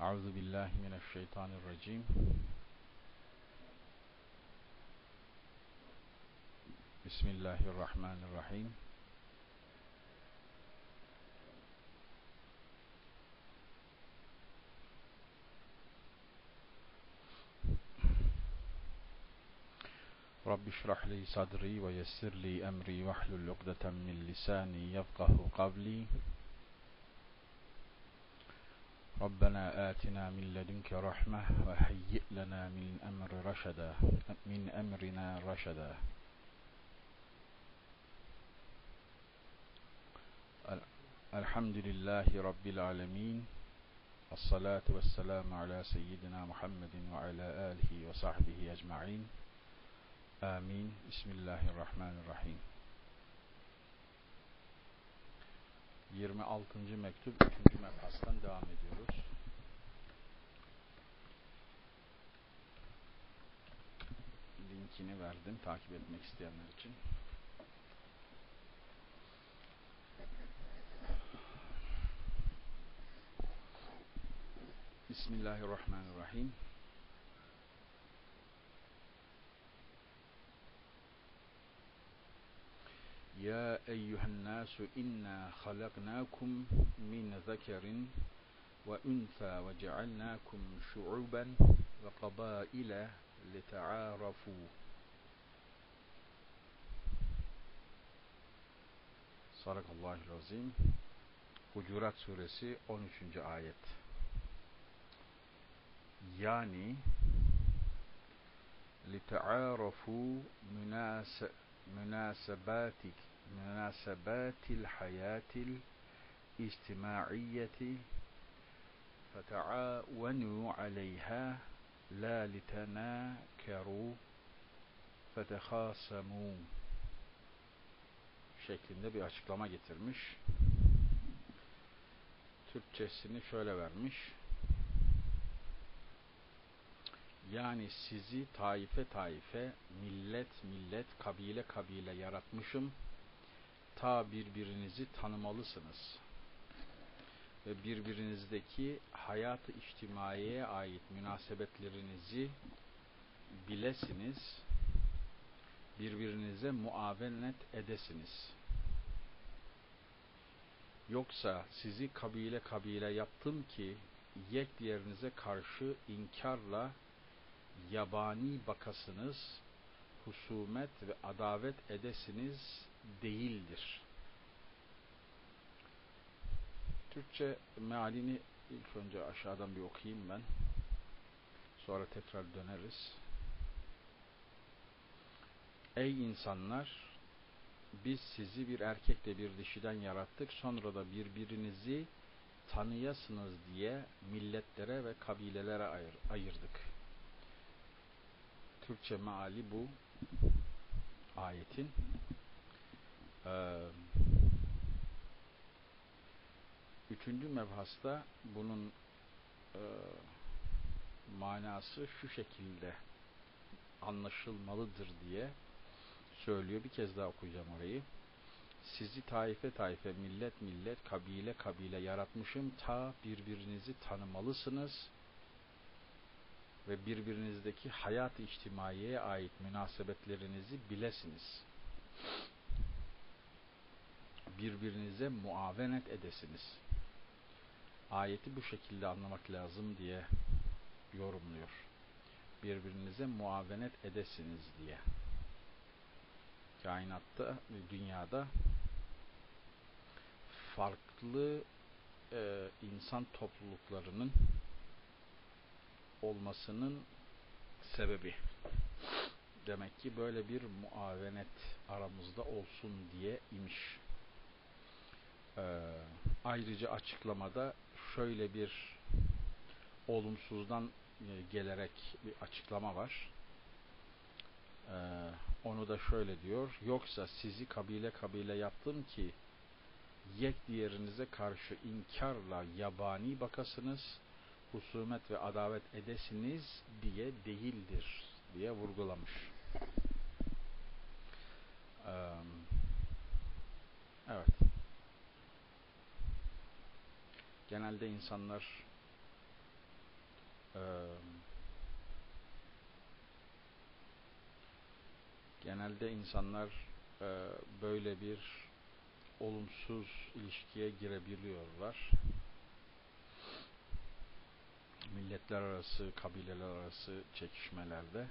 أعوذ بالله من الشيطان الرجيم. بسم الله الرحمن الرحيم. رب اشرح لي صدري ويسر لي أمري واحلل عقدة من لساني يفقه قولي. ربنا آتنا من لدنك رحمة وهيئ لنا من أمر رشدا من أمرنا رشدا. الحمد لله رب العالمين الصلاة والسلام على سيدنا محمد وعلى آله وصحبه أجمعين. آمين. بسم الله الرحمن الرحيم. 26. mektup 3. mebhastan devam ediyoruz. Linkini verdim takip etmek isteyenler için. Bismillahirrahmanirrahim. يا أيها الناس إنا خلقناكم من ذكر وأنثى وجعلناكم شعوبا وقبائل لتعارفوا Sadakallahu azim. Hucurat suresi 13. ayet. Yani لِتَعَارَفُوا münasebatik münasebatil hayatil içtimaiyeti fetaavenu aleyha la litenâkeru fetehâsemû şeklinde bir açıklama getirmiş. Türkçesini şöyle vermiş. Yani sizi taife taife, millet millet, kabile kabile yaratmışım. Ta birbirinizi tanımalısınız. Ve birbirinizdeki hayat-ı içtimaiye ait münasebetlerinizi bilesiniz. Birbirinize muavenet edesiniz. Yoksa sizi kabile kabile yaptım ki yek diğerinize karşı inkarla yabani bakasınız, husumet ve adavet edesiniz değildir. Türkçe mealini ilk önce aşağıdan bir okuyayım ben. Sonra tekrar döneriz. Ey insanlar! Biz sizi bir erkekle bir dişiden yarattık. Sonra da birbirinizi tanıyasınız diye milletlere ve kabilelere ayır, ayırdık. Türkçe meali bu ayetin. Ee, üçüncü mebhasta bunun e, manası şu şekilde anlaşılmalıdır diye söylüyor. Bir kez daha okuyacağım orayı. Sizi taife taife, millet millet, kabile kabile yaratmışım. Ta birbirinizi tanımalısınız ve birbirinizdeki hayat-ı içtimaiye ait münasebetlerinizi bilesiniz. Birbirinize muavenet edesiniz. Ayeti bu şekilde anlamak lazım diye yorumluyor. Birbirinize muavenet edesiniz diye. Kainatta dünyada farklı e, insan topluluklarının olmasının sebebi. Demek ki böyle bir muavenet aramızda olsun diye imiş. Ee, ayrıca açıklamada şöyle bir olumsuzdan e, gelerek bir açıklama var. Ee, onu da şöyle diyor. Yoksa sizi kabile kabile yaptım ki yek diğerinize karşı inkarla yabani bakasınız husumet ve adavet edesiniz diye değildir diye vurgulamış. Evet. Genelde insanlar e, genelde insanlar e, böyle bir olumsuz ilişkiye girebiliyorlar. Milletler arası, kabileler arası çekişmelerde.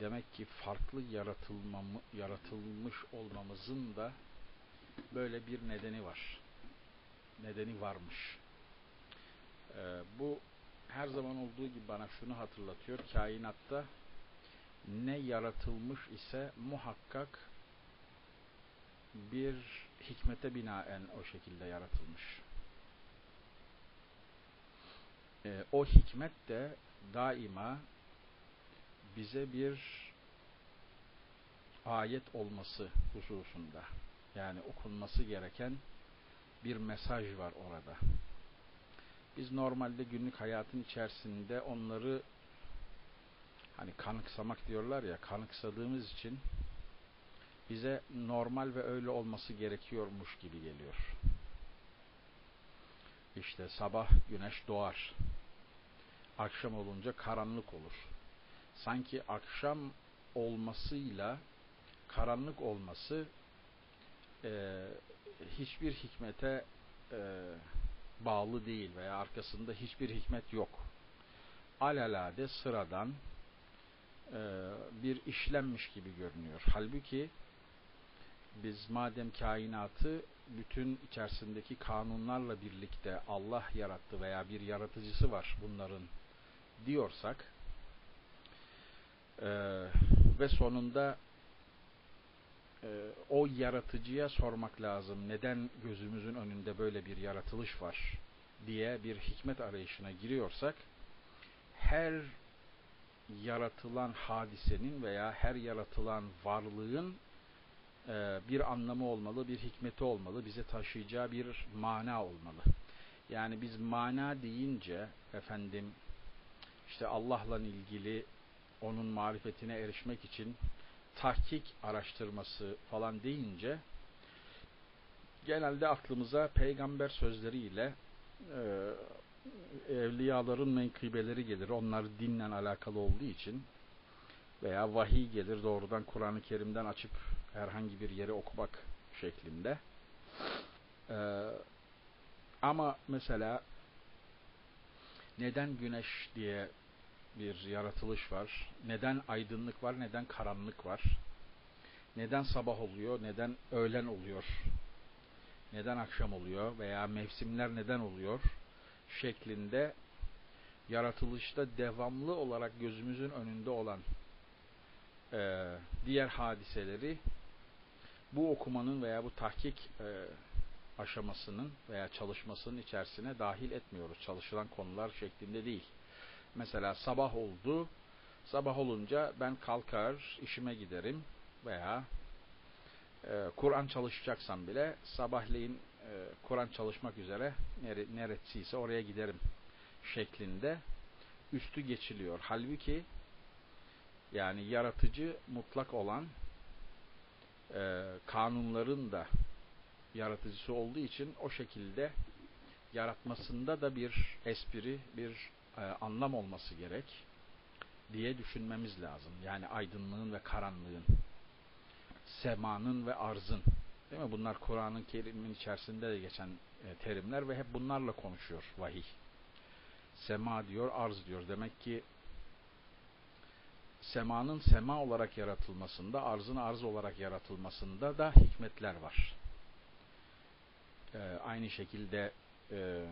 Demek ki farklı yaratılmamı, yaratılmış olmamızın da böyle bir nedeni var. Nedeni varmış. Ee, bu her zaman olduğu gibi bana şunu hatırlatıyor. Kainatta ne yaratılmış ise muhakkak bir hikmete binaen o şekilde yaratılmış. Ee, o hikmet de daima bize bir ayet olması hususunda yani okunması gereken bir mesaj var orada. Biz normalde günlük hayatın içerisinde onları hani kanıksamak diyorlar ya kanıksadığımız için bize normal ve öyle olması gerekiyormuş gibi geliyor. İşte sabah güneş doğar. Akşam olunca karanlık olur. Sanki akşam olmasıyla karanlık olması e, hiçbir hikmete e, bağlı değil veya arkasında hiçbir hikmet yok. Alalade sıradan e, bir işlenmiş gibi görünüyor. Halbuki biz madem kainatı bütün içerisindeki kanunlarla birlikte Allah yarattı veya bir yaratıcısı var bunların diyorsak e, ve sonunda e, o yaratıcıya sormak lazım. Neden gözümüzün önünde böyle bir yaratılış var diye bir hikmet arayışına giriyorsak her yaratılan hadisenin veya her yaratılan varlığın e, bir anlamı olmalı, bir hikmeti olmalı, bize taşıyacağı bir mana olmalı. Yani biz mana deyince efendim işte Allah'la ilgili onun marifetine erişmek için tahkik araştırması falan deyince genelde aklımıza peygamber sözleriyle e, evliyaların menkıbeleri gelir. Onlar dinle alakalı olduğu için veya vahiy gelir doğrudan Kur'an-ı Kerim'den açıp herhangi bir yeri okumak şeklinde. Ee, ama mesela neden güneş diye bir yaratılış var? Neden aydınlık var? Neden karanlık var? Neden sabah oluyor? Neden öğlen oluyor? Neden akşam oluyor? Veya mevsimler neden oluyor? Şeklinde yaratılışta devamlı olarak gözümüzün önünde olan e, diğer hadiseleri bu okumanın veya bu tahkik e, aşamasının veya çalışmasının içerisine dahil etmiyoruz. Çalışılan konular şeklinde değil. Mesela sabah oldu. Sabah olunca ben kalkar, işime giderim veya e, Kur'an çalışacaksam bile sabahleyin e, Kur'an çalışmak üzere nere, neresiyse oraya giderim şeklinde üstü geçiliyor. Halbuki yani yaratıcı mutlak olan e, kanunların da yaratıcısı olduğu için o şekilde yaratmasında da bir espri, bir e, anlam olması gerek diye düşünmemiz lazım. Yani aydınlığın ve karanlığın, semanın ve arzın. Değil mi? Bunlar Kur'an'ın kerimin içerisinde de geçen e, terimler ve hep bunlarla konuşuyor vahiy. Sema diyor, arz diyor. Demek ki semanın sema olarak yaratılmasında, arzın arz olarak yaratılmasında da hikmetler var. Ee, aynı şekilde e,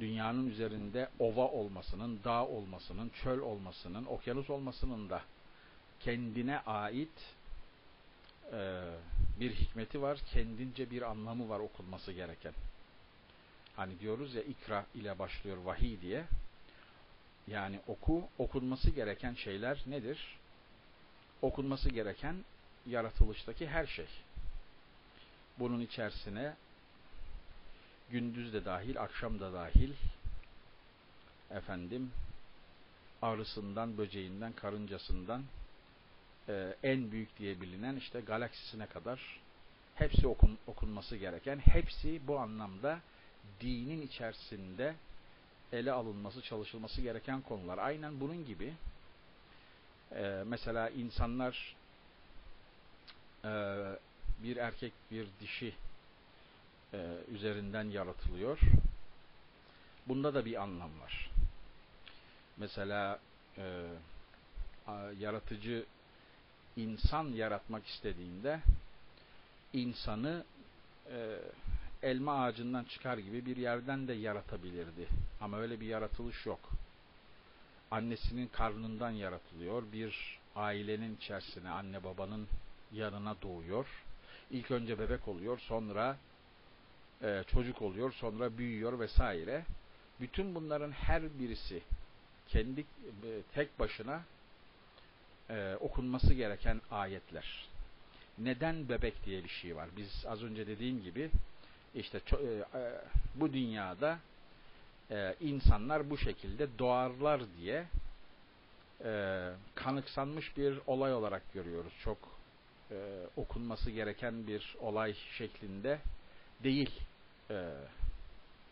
dünyanın üzerinde ova olmasının, dağ olmasının, çöl olmasının, okyanus olmasının da kendine ait e, bir hikmeti var, kendince bir anlamı var okunması gereken. Hani diyoruz ya ikra ile başlıyor vahiy diye. Yani oku, okunması gereken şeyler nedir? Okunması gereken yaratılıştaki her şey. Bunun içerisine gündüz de dahil, akşam da dahil efendim arısından, böceğinden, karıncasından e, en büyük diye bilinen işte galaksisine kadar hepsi okun, okunması gereken, hepsi bu anlamda dinin içerisinde ele alınması, çalışılması gereken konular. Aynen bunun gibi e, mesela insanlar e, bir erkek bir dişi e, üzerinden yaratılıyor. Bunda da bir anlam var. Mesela e, yaratıcı insan yaratmak istediğinde insanı e, elma ağacından çıkar gibi bir yerden de yaratabilirdi. Ama öyle bir yaratılış yok. Annesinin karnından yaratılıyor. Bir ailenin içerisine anne babanın yanına doğuyor. İlk önce bebek oluyor, sonra e, çocuk oluyor, sonra büyüyor vesaire. Bütün bunların her birisi kendi e, tek başına e, okunması gereken ayetler. Neden bebek diye bir şey var? Biz az önce dediğim gibi işte e, e, bu dünyada e, insanlar bu şekilde doğarlar diye e, kanıksanmış bir olay olarak görüyoruz. Çok e, okunması gereken bir olay şeklinde değil e,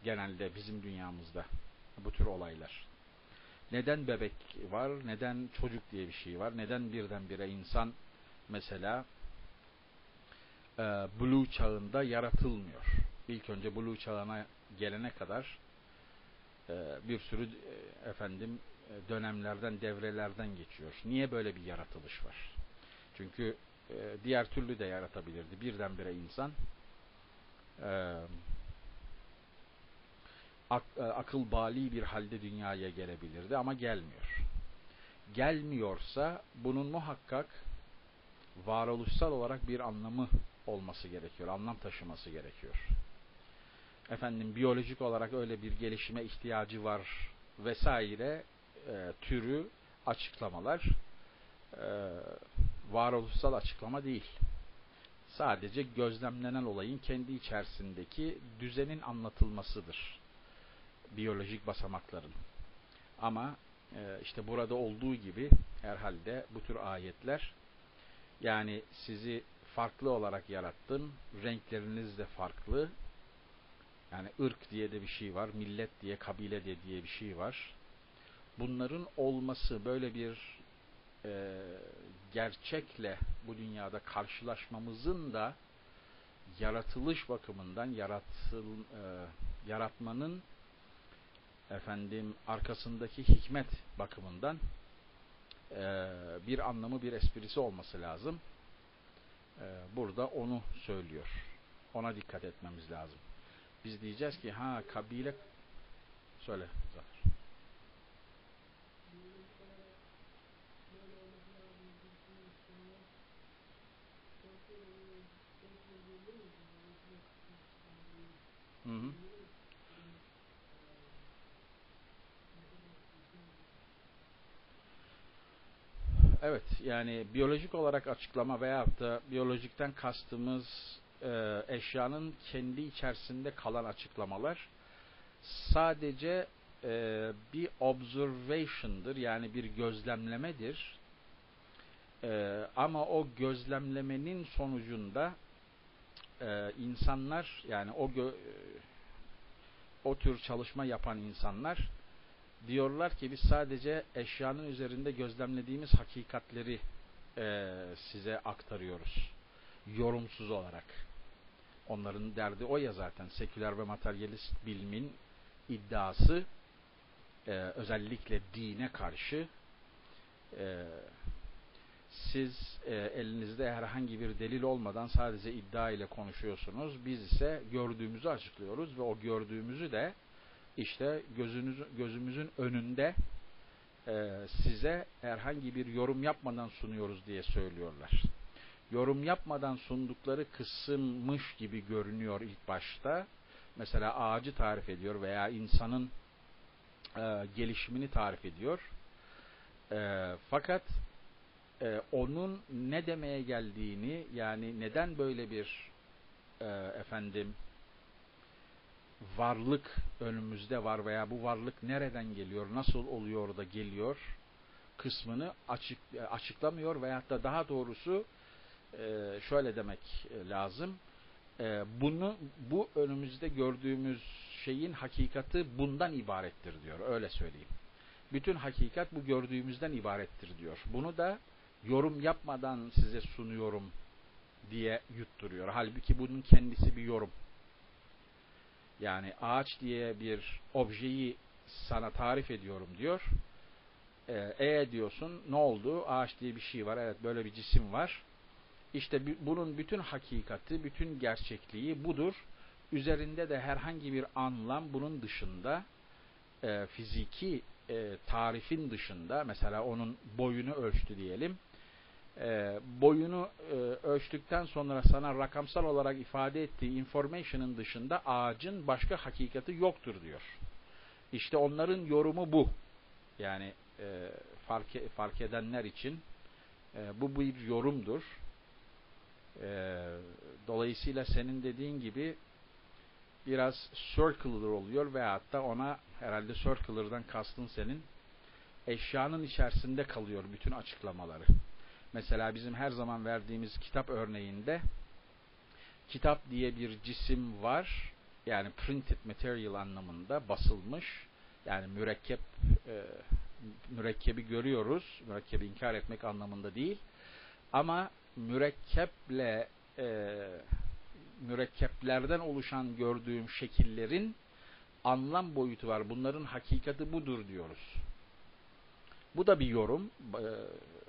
genelde bizim dünyamızda bu tür olaylar. Neden bebek var, neden çocuk diye bir şey var, neden birdenbire insan mesela e, Blue çağında yaratılmıyor. İlk önce Blue çağına gelene kadar e, bir sürü e, efendim e, dönemlerden, devrelerden geçiyor. Niye böyle bir yaratılış var? Çünkü e, diğer türlü de yaratabilirdi. Birdenbire insan e, ak, e, akıl bali bir halde dünyaya gelebilirdi ama gelmiyor. Gelmiyorsa bunun muhakkak varoluşsal olarak bir anlamı olması gerekiyor, anlam taşıması gerekiyor. Efendim biyolojik olarak öyle bir gelişime ihtiyacı var vesaire e, türü açıklamalar e, varoluşsal açıklama değil. Sadece gözlemlenen olayın kendi içerisindeki düzenin anlatılmasıdır biyolojik basamakların. Ama e, işte burada olduğu gibi herhalde bu tür ayetler yani sizi farklı olarak yarattım, renkleriniz de farklı. Yani ırk diye de bir şey var, millet diye, kabile de diye bir şey var. Bunların olması böyle bir e, gerçekle bu dünyada karşılaşmamızın da yaratılış bakımından yaratıl, e, yaratmanın efendim arkasındaki hikmet bakımından e, bir anlamı bir esprisi olması lazım. E, burada onu söylüyor. Ona dikkat etmemiz lazım. Biz diyeceğiz ki ha kabile söyle Zafer. Hı hı. Evet yani biyolojik olarak açıklama veyahut da biyolojikten kastımız e, eşyanın kendi içerisinde kalan açıklamalar sadece e, bir observation'dır yani bir gözlemlemedir. E, ama o gözlemlemenin sonucunda e, insanlar yani o gö, o tür çalışma yapan insanlar diyorlar ki biz sadece eşyanın üzerinde gözlemlediğimiz hakikatleri e, size aktarıyoruz. Yorumsuz olarak. Onların derdi o ya zaten. Seküler ve materyalist bilimin iddiası e, özellikle dine karşı e, siz e, elinizde herhangi bir delil olmadan sadece iddia ile konuşuyorsunuz. Biz ise gördüğümüzü açıklıyoruz ve o gördüğümüzü de işte gözünüz, gözümüzün önünde e, size herhangi bir yorum yapmadan sunuyoruz diye söylüyorlar. Yorum yapmadan sundukları kısımmış gibi görünüyor ilk başta. Mesela ağacı tarif ediyor veya insanın e, gelişimini tarif ediyor. E, fakat e, onun ne demeye geldiğini yani neden böyle bir e, efendim varlık önümüzde var veya bu varlık nereden geliyor, nasıl oluyor da geliyor kısmını açık, açıklamıyor veyahut da daha doğrusu e, şöyle demek lazım. e, bunu bu önümüzde gördüğümüz şeyin hakikati bundan ibarettir diyor. Öyle söyleyeyim. Bütün hakikat bu gördüğümüzden ibarettir diyor. Bunu da yorum yapmadan size sunuyorum diye yutturuyor. Halbuki bunun kendisi bir yorum. Yani ağaç diye bir objeyi sana tarif ediyorum diyor. Ee, e diyorsun ne oldu? Ağaç diye bir şey var. Evet böyle bir cisim var. İşte bunun bütün hakikati, bütün gerçekliği budur. Üzerinde de herhangi bir anlam bunun dışında e, fiziki e, tarifin dışında mesela onun boyunu ölçtü diyelim. E, boyunu e, ölçtükten sonra sana rakamsal olarak ifade ettiği information'ın dışında ağacın başka hakikati yoktur diyor. İşte onların yorumu bu. Yani e, fark, fark edenler için e, bu bir yorumdur. E, dolayısıyla senin dediğin gibi biraz circular oluyor veyahut da ona herhalde circular'dan kastın senin eşyanın içerisinde kalıyor bütün açıklamaları. Mesela bizim her zaman verdiğimiz kitap örneğinde kitap diye bir cisim var. Yani printed material anlamında basılmış. Yani mürekkep e, mürekkebi görüyoruz. Mürekkebi inkar etmek anlamında değil. Ama mürekkeple e, mürekkeplerden oluşan gördüğüm şekillerin anlam boyutu var. Bunların hakikati budur diyoruz. Bu da bir yorum e,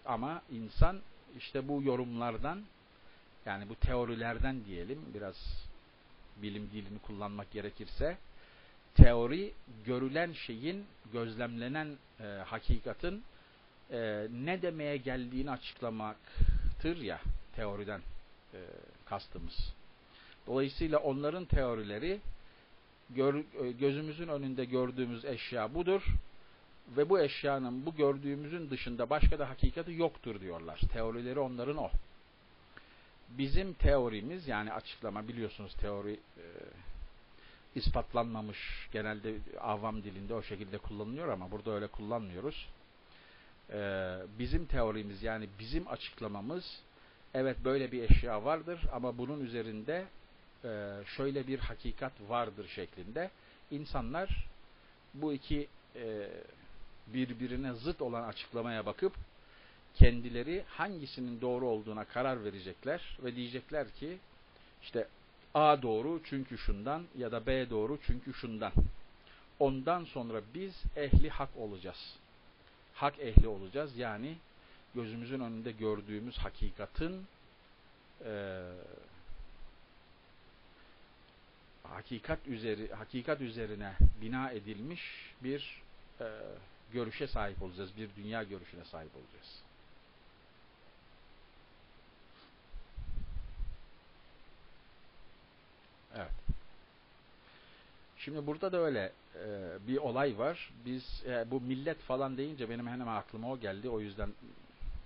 ama insan işte bu yorumlardan yani bu teorilerden diyelim biraz bilim dilini kullanmak gerekirse teori görülen şeyin gözlemlenen e, hakikatin e, ne demeye geldiğini açıklamaktır ya teoriden e, kastımız. Dolayısıyla onların teorileri gör, e, gözümüzün önünde gördüğümüz eşya budur ve bu eşyanın bu gördüğümüzün dışında başka da hakikati yoktur diyorlar. Teorileri onların o. Bizim teorimiz yani açıklama biliyorsunuz teori e, ispatlanmamış genelde avam dilinde o şekilde kullanılıyor ama burada öyle kullanmıyoruz. E, bizim teorimiz yani bizim açıklamamız evet böyle bir eşya vardır ama bunun üzerinde e, şöyle bir hakikat vardır şeklinde insanlar bu iki e, birbirine zıt olan açıklamaya bakıp kendileri hangisinin doğru olduğuna karar verecekler ve diyecekler ki işte A doğru çünkü şundan ya da B doğru çünkü şundan. Ondan sonra biz ehli hak olacağız. Hak ehli olacağız. Yani gözümüzün önünde gördüğümüz hakikatin e, hakikat üzeri hakikat üzerine bina edilmiş bir e, görüşe sahip olacağız. Bir dünya görüşüne sahip olacağız. Evet. Şimdi burada da öyle e, bir olay var. Biz e, bu millet falan deyince benim hemen aklıma o geldi. O yüzden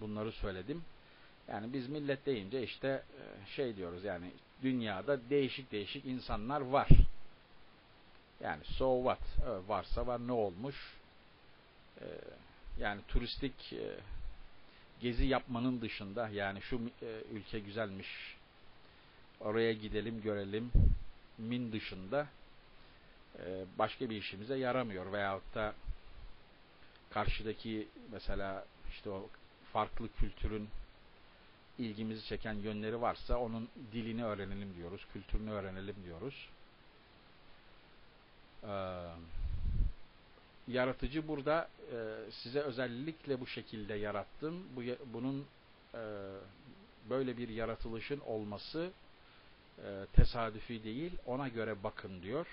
bunları söyledim. Yani biz millet deyince işte e, şey diyoruz yani dünyada değişik değişik insanlar var. Yani so what? Evet, varsa var ne olmuş? Ee, yani turistik e, gezi yapmanın dışında yani şu e, ülke güzelmiş oraya gidelim görelim min dışında e, başka bir işimize yaramıyor veyahut da karşıdaki mesela işte o farklı kültürün ilgimizi çeken yönleri varsa onun dilini öğrenelim diyoruz, kültürünü öğrenelim diyoruz. Ee, yaratıcı burada e, size özellikle bu şekilde yarattım. Bu, bunun e, böyle bir yaratılışın olması e, tesadüfi değil, ona göre bakın diyor.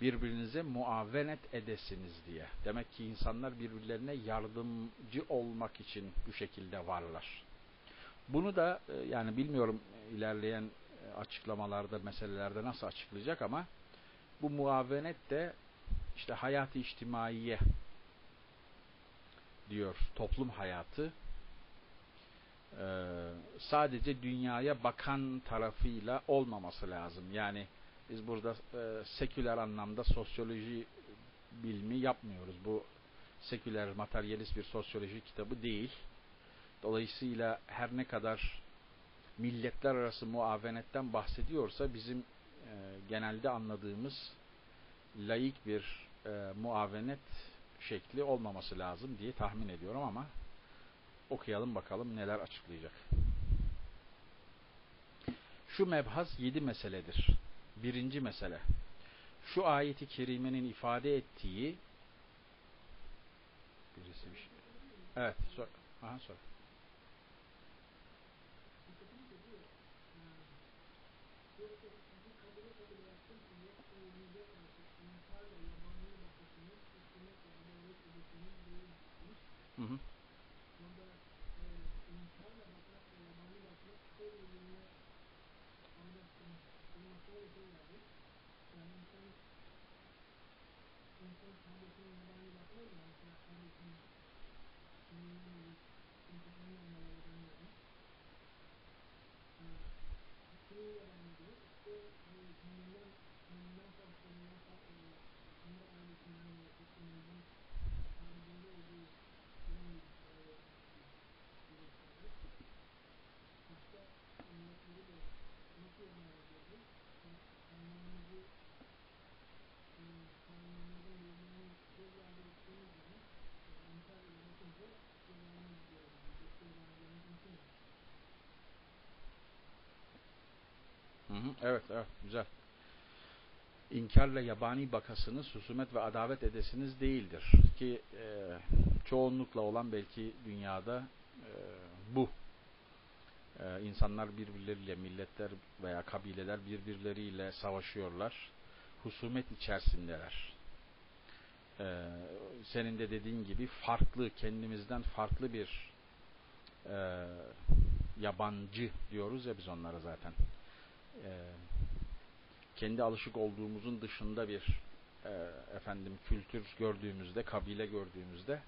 Birbirinize muavenet edesiniz diye. Demek ki insanlar birbirlerine yardımcı olmak için bu şekilde varlar. Bunu da e, yani bilmiyorum ilerleyen e, açıklamalarda, meselelerde nasıl açıklayacak ama bu muavenet de işte hayat-ı içtimaiye diyor toplum hayatı ee, sadece dünyaya bakan tarafıyla olmaması lazım. Yani biz burada e, seküler anlamda sosyoloji bilmi yapmıyoruz. Bu seküler materyalist bir sosyoloji kitabı değil. Dolayısıyla her ne kadar milletler arası muavenetten bahsediyorsa bizim e, genelde anladığımız laik bir e, muavenet şekli olmaması lazım diye tahmin ediyorum ama okuyalım bakalım neler açıklayacak. Şu mebhas yedi meseledir. Birinci mesele. Şu ayeti kerimenin ifade ettiği birisi bir şey. Evet, sor. Aha, sor. Hı hı. Evet, evet, güzel. İnkarla yabani bakasınız, husumet ve adavet edesiniz değildir. Ki e, çoğunlukla olan belki dünyada e, bu. E, insanlar birbirleriyle, milletler veya kabileler birbirleriyle savaşıyorlar. Husumet içerisindeler. E, senin de dediğin gibi farklı, kendimizden farklı bir e, yabancı diyoruz ya biz onlara zaten e, kendi alışık olduğumuzun dışında bir e, efendim kültür gördüğümüzde, kabile gördüğümüzde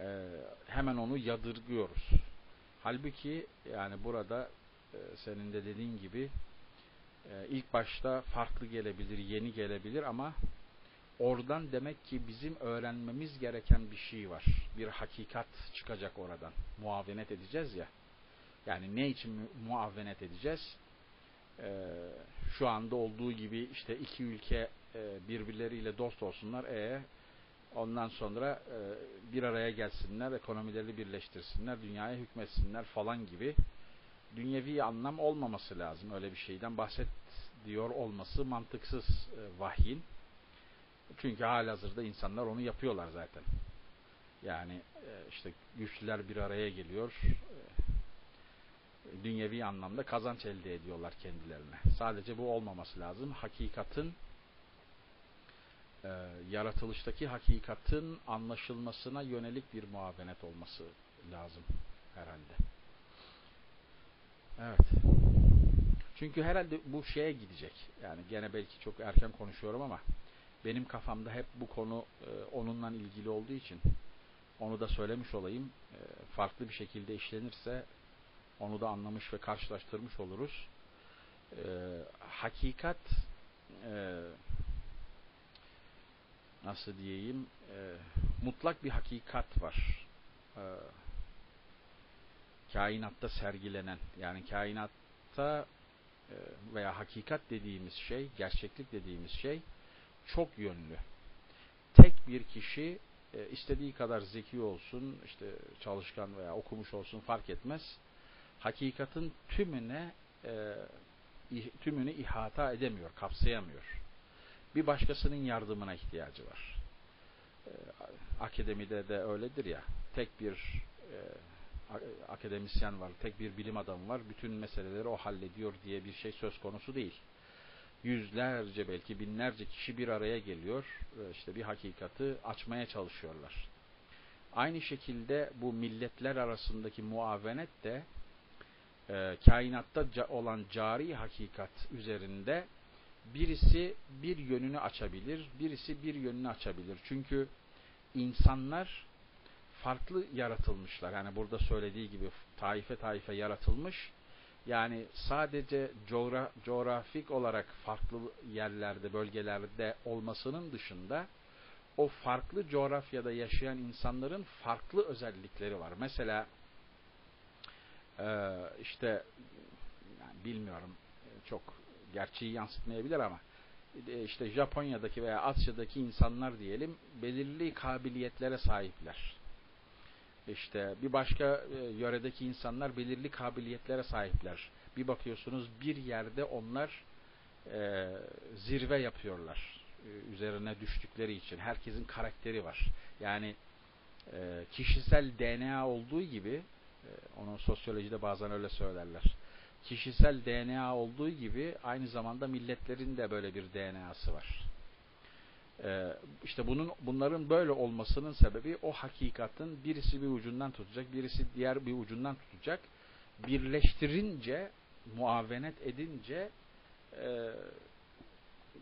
e, hemen onu yadırgıyoruz. Halbuki yani burada e, senin de dediğin gibi e, ilk başta farklı gelebilir, yeni gelebilir ama oradan demek ki bizim öğrenmemiz gereken bir şey var. Bir hakikat çıkacak oradan. Muavenet edeceğiz ya. Yani ne için muavenet edeceğiz? Ee, şu anda olduğu gibi işte iki ülke e, birbirleriyle dost olsunlar. E ondan sonra e, bir araya gelsinler, ekonomileri birleştirsinler, dünyaya hükmetsinler falan gibi dünyevi anlam olmaması lazım. Öyle bir şeyden bahset diyor olması mantıksız e, vahyin. Çünkü halihazırda insanlar onu yapıyorlar zaten. Yani e, işte güçlüler bir araya geliyor. E, dünyevi anlamda kazanç elde ediyorlar kendilerine. Sadece bu olmaması lazım. Hakikatin e, yaratılıştaki hakikatin anlaşılmasına yönelik bir muavenet olması lazım herhalde. Evet. Çünkü herhalde bu şeye gidecek. Yani gene belki çok erken konuşuyorum ama benim kafamda hep bu konu e, onunla ilgili olduğu için onu da söylemiş olayım. E, farklı bir şekilde işlenirse onu da anlamış ve karşılaştırmış oluruz. E, hakikat e, nasıl diyeyim e, mutlak bir hakikat var. E, kainatta sergilenen yani kainatta e, veya hakikat dediğimiz şey, gerçeklik dediğimiz şey çok yönlü. Tek bir kişi e, istediği kadar zeki olsun, işte çalışkan veya okumuş olsun fark etmez. Hakikatin tümüne e, tümünü ihata edemiyor, kapsayamıyor. Bir başkasının yardımına ihtiyacı var. E, akademide de öyledir ya, tek bir e, akademisyen var, tek bir bilim adamı var, bütün meseleleri o hallediyor diye bir şey söz konusu değil. Yüzlerce belki binlerce kişi bir araya geliyor, işte bir hakikati açmaya çalışıyorlar. Aynı şekilde bu milletler arasındaki muavenet de e, kainatta ca olan cari hakikat üzerinde birisi bir yönünü açabilir, birisi bir yönünü açabilir. Çünkü insanlar farklı yaratılmışlar. Yani burada söylediği gibi taife taife yaratılmış. Yani sadece coğra coğrafik olarak farklı yerlerde, bölgelerde olmasının dışında o farklı coğrafyada yaşayan insanların farklı özellikleri var. Mesela işte bilmiyorum çok gerçeği yansıtmayabilir ama e, işte Japonya'daki veya Asya'daki insanlar diyelim belirli kabiliyetlere sahipler. İşte bir başka e, yöredeki insanlar belirli kabiliyetlere sahipler. Bir bakıyorsunuz bir yerde onlar e, zirve yapıyorlar. E, üzerine düştükleri için. Herkesin karakteri var. Yani e, kişisel DNA olduğu gibi e, onu sosyolojide bazen öyle söylerler. Kişisel DNA olduğu gibi aynı zamanda milletlerin de böyle bir DNA'sı var. Ee, işte bunun bunların böyle olmasının sebebi o hakikatin birisi bir ucundan tutacak, birisi diğer bir ucundan tutacak. Birleştirince, muavenet edince e,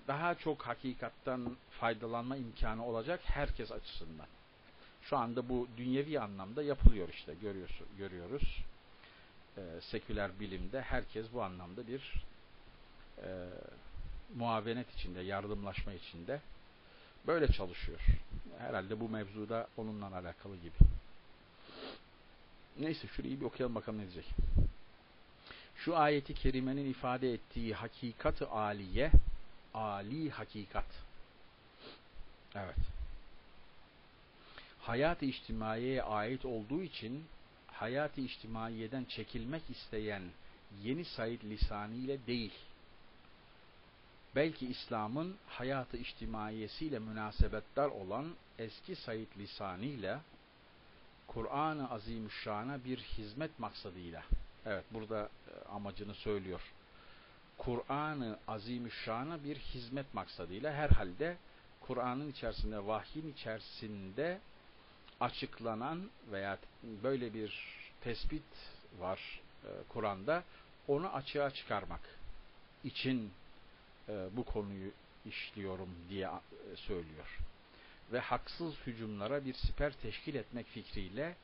daha çok hakikattan faydalanma imkanı olacak herkes açısından. Şu anda bu dünyevi anlamda yapılıyor işte görüyoruz. görüyoruz. E, seküler bilimde herkes bu anlamda bir e, muavenet içinde, yardımlaşma içinde böyle çalışıyor. Herhalde bu mevzuda onunla alakalı gibi. Neyse şurayı bir okuyalım bakalım ne diyecek. Şu ayeti kerimenin ifade ettiği hakikat-ı aliye, ali hakikat. Evet. Hayat-ı ait olduğu için hayat-ı içtimaiyeden çekilmek isteyen yeni Said lisanıyla değil, belki İslam'ın hayatı içtimaiyesiyle münasebetler olan eski Said lisanıyla Kur'an-ı Azimüşşan'a bir hizmet maksadıyla evet burada e, amacını söylüyor. Kur'an-ı Azimüşşan'a bir hizmet maksadıyla herhalde Kur'an'ın içerisinde, vahyin içerisinde açıklanan veya böyle bir tespit var e, Kur'an'da onu açığa çıkarmak için e, bu konuyu işliyorum diye e, söylüyor. Ve haksız hücumlara bir siper teşkil etmek fikriyle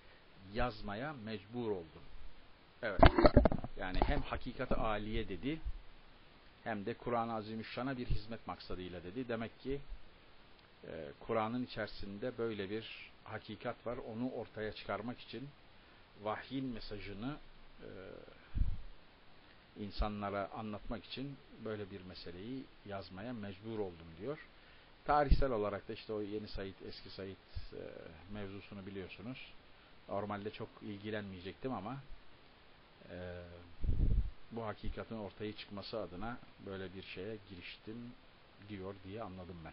yazmaya mecbur oldum. Evet. Yani hem hakikat aliye dedi hem de Kur'an-ı Azimüşşan'a bir hizmet maksadıyla dedi. Demek ki e, Kur'an'ın içerisinde böyle bir hakikat var. Onu ortaya çıkarmak için vahyin mesajını e, insanlara anlatmak için böyle bir meseleyi yazmaya mecbur oldum diyor. Tarihsel olarak da işte o yeni Said, eski Said e, mevzusunu biliyorsunuz. Normalde çok ilgilenmeyecektim ama e, bu hakikatin ortaya çıkması adına böyle bir şeye giriştim diyor diye anladım ben.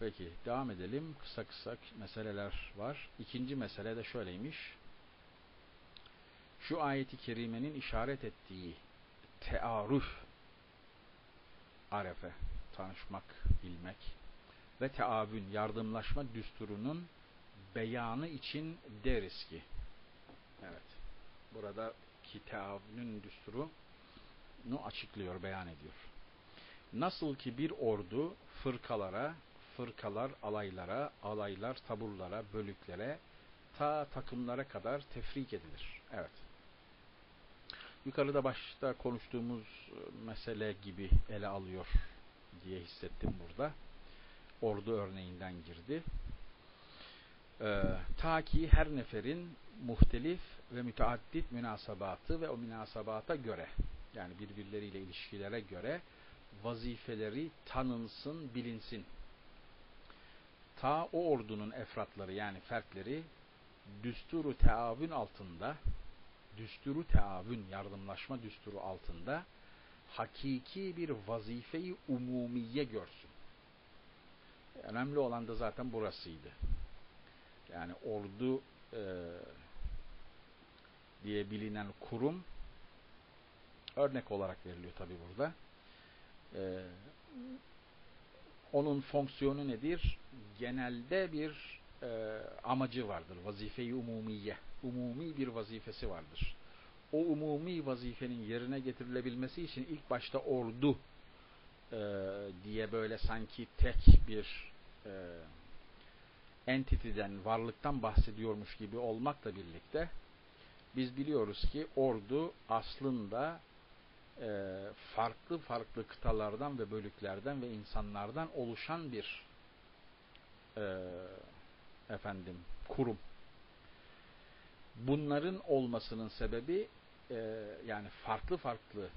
Peki devam edelim. Kısa kısa meseleler var. İkinci mesele de şöyleymiş şu ayeti kerimenin işaret ettiği tearuf arefe, tanışmak, bilmek ve teavün, yardımlaşma düsturunun beyanı için deriz ki evet, burada ki teavünün düsturunu açıklıyor, beyan ediyor. Nasıl ki bir ordu fırkalara, fırkalar alaylara, alaylar taburlara, bölüklere, ta takımlara kadar tefrik edilir. Evet yukarıda başta konuştuğumuz e, mesele gibi ele alıyor diye hissettim burada. Ordu örneğinden girdi. Ee, ta ki her neferin muhtelif ve müteaddit münasabatı ve o münasabata göre yani birbirleriyle ilişkilere göre vazifeleri tanınsın, bilinsin. Ta o ordunun efratları yani fertleri düsturu teavün altında düsturu teavün, yardımlaşma düsturu altında hakiki bir vazifeyi umumiye görsün. Önemli olan da zaten burasıydı. Yani ordu e, diye bilinen kurum örnek olarak veriliyor tabi burada. E, onun fonksiyonu nedir? Genelde bir e, amacı vardır. Vazife-i umumiye umumi bir vazifesi vardır. O umumi vazifenin yerine getirilebilmesi için ilk başta ordu e, diye böyle sanki tek bir e, entitiden, varlıktan bahsediyormuş gibi olmakla birlikte biz biliyoruz ki ordu aslında e, farklı farklı kıtalardan ve bölüklerden ve insanlardan oluşan bir e, efendim kurum. Bunların olmasının sebebi e, yani farklı farklı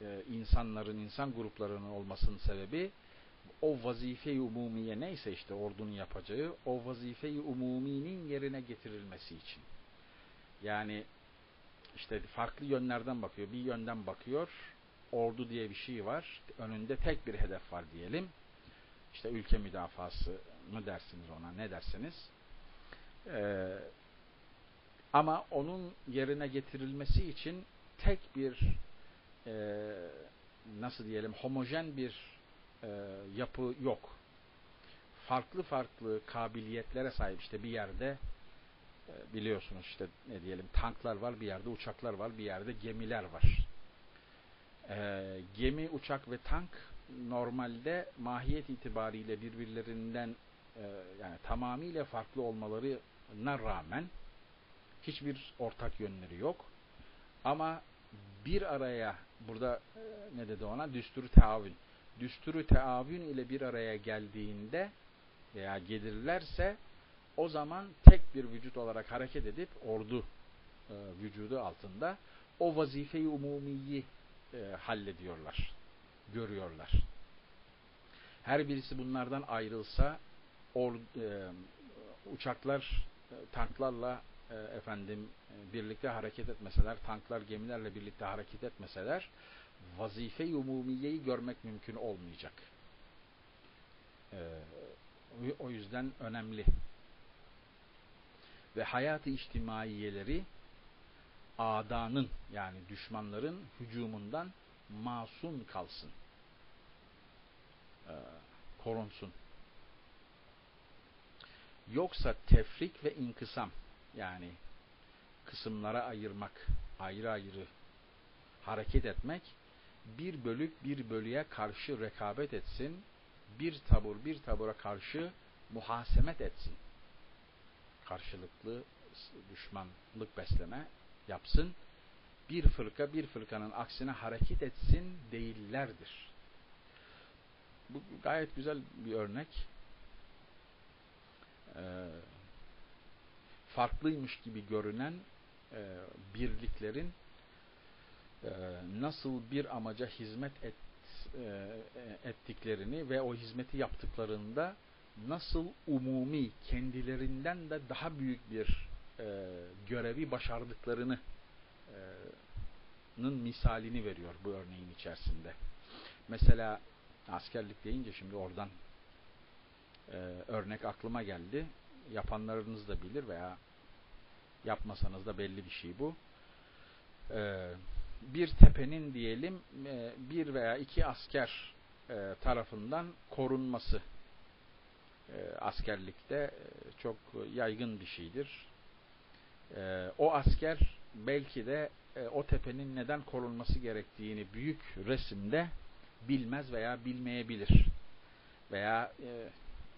e, insanların, insan gruplarının olmasının sebebi o vazife-i umumiye neyse işte ordunun yapacağı o vazife-i umuminin yerine getirilmesi için. Yani işte farklı yönlerden bakıyor. Bir yönden bakıyor. Ordu diye bir şey var. Önünde tek bir hedef var diyelim. İşte ülke müdafası mı dersiniz ona ne dersiniz? Ee, ama onun yerine getirilmesi için tek bir e, nasıl diyelim homojen bir e, yapı yok. Farklı farklı kabiliyetlere sahip işte bir yerde e, biliyorsunuz işte ne diyelim tanklar var bir yerde uçaklar var bir yerde gemiler var. E, gemi, uçak ve tank normalde mahiyet itibariyle birbirlerinden e, yani tamamıyla farklı olmalarına rağmen hiçbir ortak yönleri yok. Ama bir araya burada e, ne dedi ona? Düsturu teavün. Düsturu teavün ile bir araya geldiğinde veya gelirlerse o zaman tek bir vücut olarak hareket edip ordu e, vücudu altında o vazifeyi umumiyi e, hallediyorlar, görüyorlar. Her birisi bunlardan ayrılsa or, e, uçaklar e, tanklarla e, efendim e, birlikte hareket etmeseler, tanklar gemilerle birlikte hareket etmeseler vazife-i umumiyeyi görmek mümkün olmayacak. E, o yüzden önemli. Ve hayatı içtimaiyeleri adanın yani düşmanların hücumundan masum kalsın. korunsun. Yoksa tefrik ve inkısam yani kısımlara ayırmak, ayrı ayrı hareket etmek, bir bölük bir bölüye karşı rekabet etsin, bir tabur bir tabura karşı muhasemet etsin. Karşılıklı düşmanlık besleme yapsın. Bir fırka bir fırkanın aksine hareket etsin değillerdir. Bu gayet güzel bir örnek. Ee, farklıymış gibi görünen e, birliklerin e, nasıl bir amaca hizmet et, e, ettiklerini ve o hizmeti yaptıklarında nasıl umumi kendilerinden de daha büyük bir e, görevi başardıklarını e, misalini veriyor bu örneğin içerisinde. Mesela askerlik deyince şimdi oradan e, örnek aklıma geldi yapanlarınız da bilir veya yapmasanız da belli bir şey bu. Ee, bir tepenin diyelim e, bir veya iki asker e, tarafından korunması e, askerlikte çok yaygın bir şeydir. O asker belki de o tepenin neden korunması gerektiğini büyük resimde bilmez veya bilmeyebilir. Veya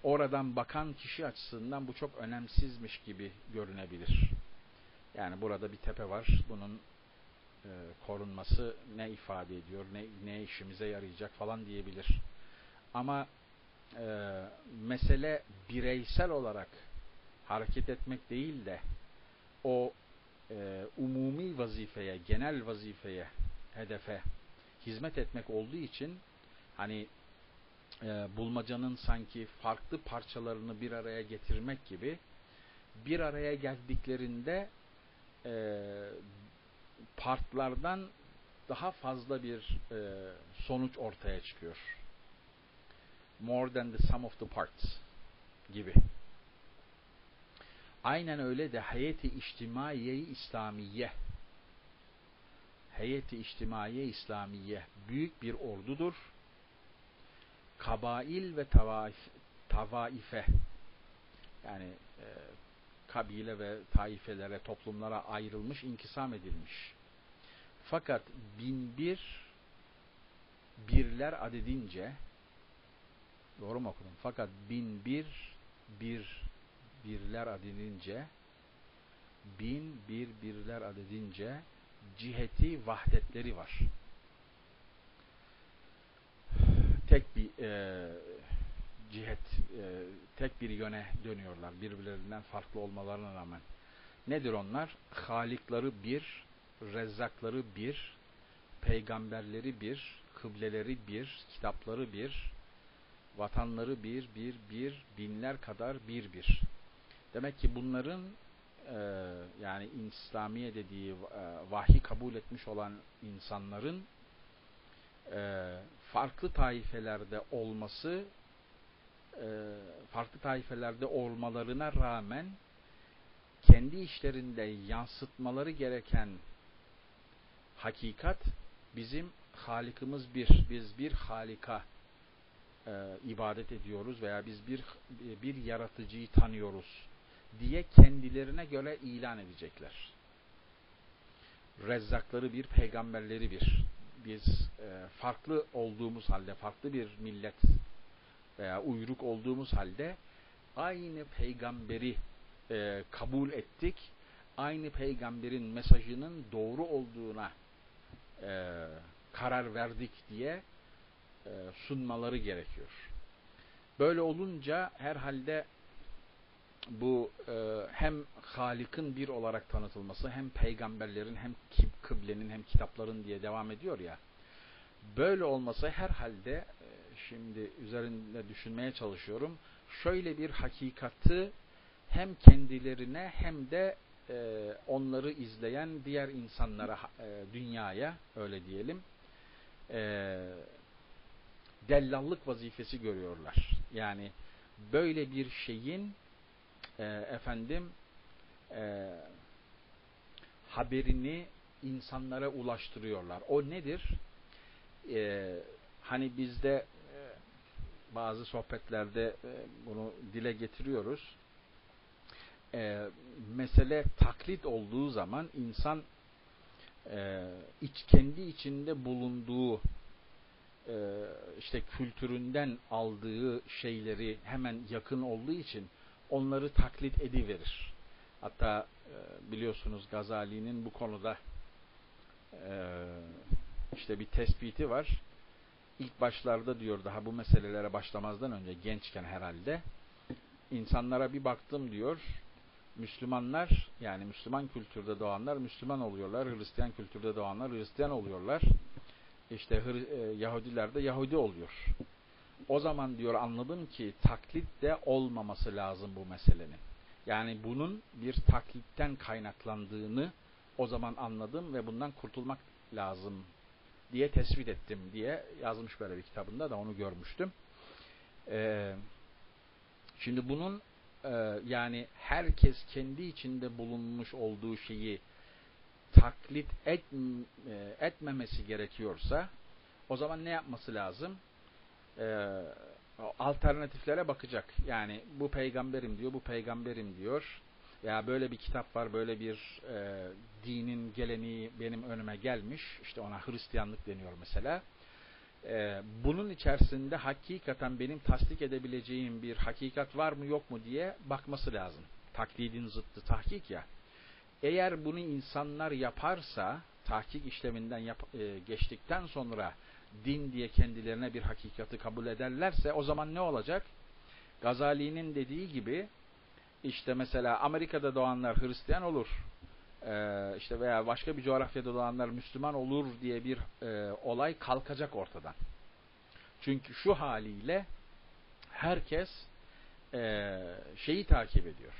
oradan bakan kişi açısından bu çok önemsizmiş gibi görünebilir. Yani burada bir tepe var. Bunun e, korunması ne ifade ediyor, ne, ne işimize yarayacak falan diyebilir. Ama e, mesele bireysel olarak hareket etmek değil de o e, umumi vazifeye, genel vazifeye, hedefe hizmet etmek olduğu için hani e, bulmacanın sanki farklı parçalarını bir araya getirmek gibi bir araya geldiklerinde e, partlardan daha fazla bir e, sonuç ortaya çıkıyor. More than the sum of the parts gibi. Aynen öyle de heyeti içtimaiye İslamiye heyeti içtimaiye İslamiye büyük bir ordudur kabail ve tavaif, tavaife yani e, kabile ve taifelere, toplumlara ayrılmış, inkisam edilmiş. Fakat bin bir birler adedince doğru mu okudum? Fakat bin bir bir birler adedince bin bir birler adedince ciheti vahdetleri var tek bir e, cihet, e, tek bir yöne dönüyorlar birbirlerinden farklı olmalarına rağmen. Nedir onlar? Halikları bir, rezzakları bir, peygamberleri bir, kıbleleri bir, kitapları bir, vatanları bir, bir, bir, binler kadar bir, bir. Demek ki bunların e, yani İslamiye dediği e, vahiy kabul etmiş olan insanların e, farklı taifelerde olması e, farklı taifelerde olmalarına rağmen kendi işlerinde yansıtmaları gereken hakikat bizim Halikimiz bir. Biz bir Halika e, ibadet ediyoruz veya biz bir bir yaratıcıyı tanıyoruz diye kendilerine göre ilan edecekler. Rezzakları bir, peygamberleri bir. Biz e, farklı olduğumuz halde, farklı bir millet veya uyruk olduğumuz halde aynı peygamberi e, kabul ettik. Aynı peygamberin mesajının doğru olduğuna e, karar verdik diye e, sunmaları gerekiyor. Böyle olunca herhalde bu e, hem Halik'in bir olarak tanıtılması hem peygamberlerin hem kıblenin hem kitapların diye devam ediyor ya böyle olması herhalde e, şimdi üzerinde düşünmeye çalışıyorum şöyle bir hakikati hem kendilerine hem de e, onları izleyen diğer insanlara e, dünyaya öyle diyelim dellallık vazifesi görüyorlar. Yani böyle bir şeyin efendim haberini insanlara ulaştırıyorlar. O nedir? E, hani bizde e, bazı sohbetlerde e, bunu dile getiriyoruz. E, mesele taklit olduğu zaman insan e, iç, kendi içinde bulunduğu e, işte kültüründen aldığı şeyleri hemen yakın olduğu için onları taklit ediverir. Hatta e, biliyorsunuz Gazali'nin bu konuda işte bir tespiti var. İlk başlarda diyor daha bu meselelere başlamazdan önce gençken herhalde insanlara bir baktım diyor Müslümanlar yani Müslüman kültürde doğanlar Müslüman oluyorlar. Hristiyan kültürde doğanlar Hristiyan oluyorlar. İşte e, Yahudiler de Yahudi oluyor. O zaman diyor anladım ki taklit de olmaması lazım bu meselenin. Yani bunun bir taklitten kaynaklandığını o zaman anladım ve bundan kurtulmak lazım diye tespit ettim diye yazmış böyle bir kitabında da onu görmüştüm. Ee, şimdi bunun e, yani herkes kendi içinde bulunmuş olduğu şeyi taklit et, e, etmemesi gerekiyorsa o zaman ne yapması lazım? E, alternatiflere bakacak. Yani bu peygamberim diyor, bu peygamberim diyor. Ya böyle bir kitap var, böyle bir e, dinin geleneği benim önüme gelmiş. İşte ona Hristiyanlık deniyor mesela e, bunun içerisinde hakikaten benim tasdik edebileceğim bir hakikat var mı yok mu diye bakması lazım. Taklidin zıttı tahkik ya. Eğer bunu insanlar yaparsa, tahkik işleminden yap, e, geçtikten sonra din diye kendilerine bir hakikati kabul ederlerse o zaman ne olacak? Gazali'nin dediği gibi işte mesela Amerika'da doğanlar Hristiyan olur. Ee, işte veya başka bir coğrafyada doğanlar Müslüman olur diye bir e, olay kalkacak ortadan. Çünkü şu haliyle herkes e, şeyi takip ediyor.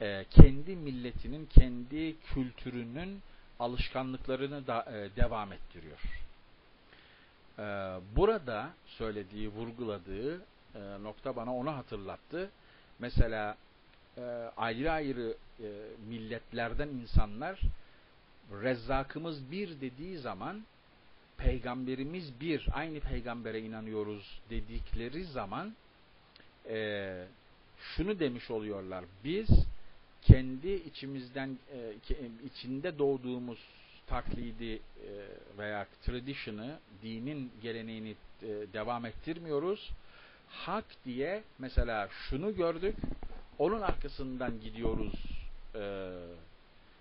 E, kendi milletinin, kendi kültürünün alışkanlıklarını da e, devam ettiriyor. E, burada söylediği, vurguladığı e, nokta bana onu hatırlattı. Mesela e, ayrı ayrı e, milletlerden insanlar Rezzakımız bir dediği zaman peygamberimiz bir, aynı peygambere inanıyoruz dedikleri zaman e, şunu demiş oluyorlar. Biz kendi içimizden e, içinde doğduğumuz taklidi e, veya tradition'ı, dinin geleneğini e, devam ettirmiyoruz. Hak diye mesela şunu gördük, onun arkasından gidiyoruz e,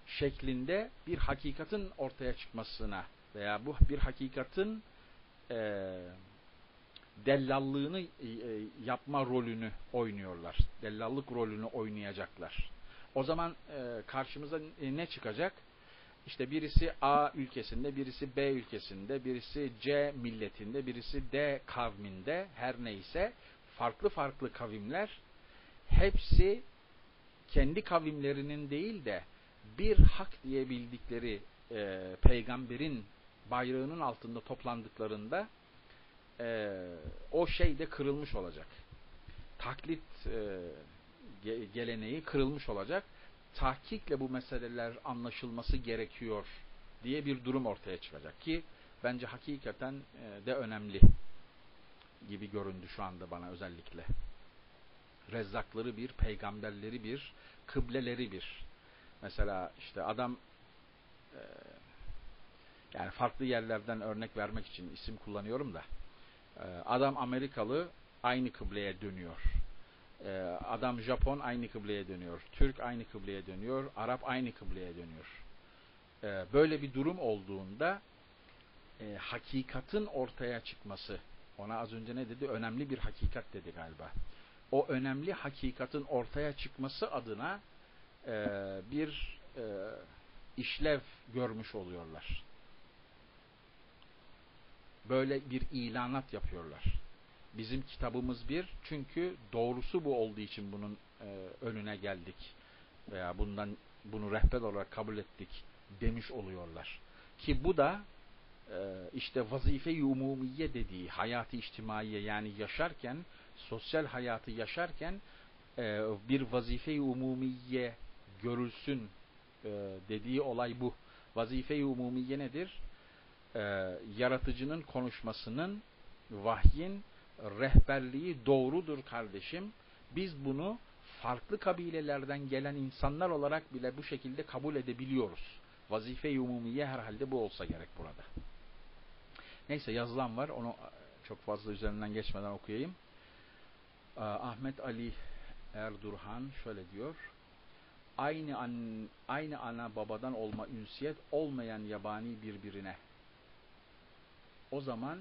şeklinde bir hakikatin ortaya çıkmasına veya bu bir hakikatin e, dellallığını e, yapma rolünü oynuyorlar. Dellallık rolünü oynayacaklar. O zaman e, karşımıza e, ne çıkacak? İşte birisi A ülkesinde, birisi B ülkesinde, birisi C milletinde, birisi D kavminde her neyse farklı farklı kavimler hepsi kendi kavimlerinin değil de bir hak diyebildikleri e, peygamberin bayrağının altında toplandıklarında e, o şey de kırılmış olacak. Taklit e, geleneği kırılmış olacak. Tahkikle bu meseleler anlaşılması gerekiyor diye bir durum ortaya çıkacak ki bence hakikaten e, de önemli gibi göründü şu anda bana özellikle. Rezzakları bir, peygamberleri bir, kıbleleri bir. Mesela işte adam e, yani farklı yerlerden örnek vermek için isim kullanıyorum da e, adam Amerikalı aynı kıbleye dönüyor. E, adam Japon aynı kıbleye dönüyor. Türk aynı kıbleye dönüyor. Arap aynı kıbleye dönüyor. E, böyle bir durum olduğunda e, hakikatin ortaya çıkması ona az önce ne dedi? Önemli bir hakikat dedi galiba. O önemli hakikatin ortaya çıkması adına e, bir e, işlev görmüş oluyorlar. Böyle bir ilanat yapıyorlar. Bizim kitabımız bir çünkü doğrusu bu olduğu için bunun e, önüne geldik veya bundan bunu rehber olarak kabul ettik demiş oluyorlar. Ki bu da e, işte vazife-i umumiye dediği hayatı içtimaiye yani yaşarken sosyal hayatı yaşarken e, bir vazife-i umumiye görülsün e, dediği olay bu. Vazife-i umumiye nedir? E, yaratıcının konuşmasının vahyin rehberliği doğrudur kardeşim. Biz bunu farklı kabilelerden gelen insanlar olarak bile bu şekilde kabul edebiliyoruz. Vazife-i umumiye herhalde bu olsa gerek burada. Neyse yazılan var. Onu çok fazla üzerinden geçmeden okuyayım. Ahmet Ali Erdurhan şöyle diyor. Aynı, an, aynı ana babadan olma ünsiyet olmayan yabani birbirine. O zaman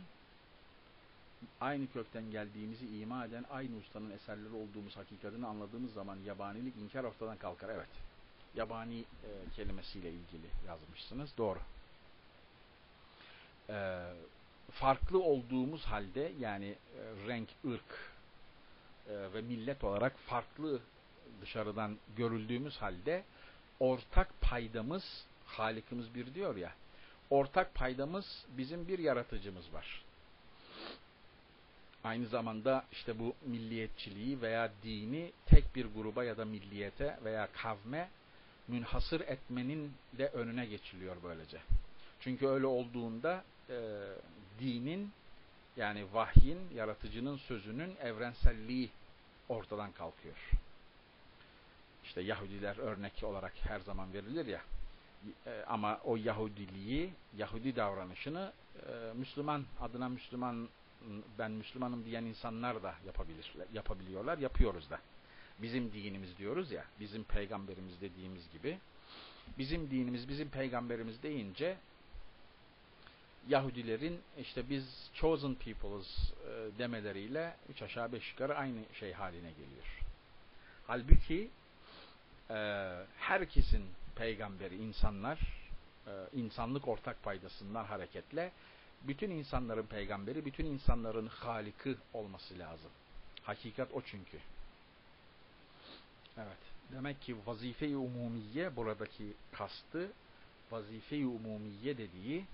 aynı kökten geldiğimizi ima eden aynı ustanın eserleri olduğumuz hakikatini anladığımız zaman yabanilik inkar ortadan kalkar. Evet. Yabani e, kelimesiyle ilgili yazmışsınız. Doğru. E, farklı olduğumuz halde yani e, renk, ırk e, ve millet olarak farklı dışarıdan görüldüğümüz halde ortak paydamız Halikimiz bir diyor ya ortak paydamız bizim bir yaratıcımız var. Aynı zamanda işte bu milliyetçiliği veya dini tek bir gruba ya da milliyete veya kavme münhasır etmenin de önüne geçiliyor böylece. Çünkü öyle olduğunda e, dinin yani vahyin, yaratıcının sözünün evrenselliği ortadan kalkıyor. İşte Yahudiler örnek olarak her zaman verilir ya e, ama o Yahudiliği, Yahudi davranışını e, Müslüman adına Müslüman ben Müslümanım diyen insanlar da yapabilir, yapabiliyorlar, yapıyoruz da. Bizim dinimiz diyoruz ya, bizim peygamberimiz dediğimiz gibi. Bizim dinimiz, bizim peygamberimiz deyince Yahudilerin işte biz chosen people'ız e, demeleriyle üç aşağı beş yukarı aynı şey haline geliyor. Halbuki e, herkesin peygamberi insanlar e, insanlık ortak paydasından hareketle bütün insanların peygamberi, bütün insanların haliki olması lazım. Hakikat o çünkü. Evet. Demek ki vazife-i umumiye buradaki kastı vazife-i umumiye dediği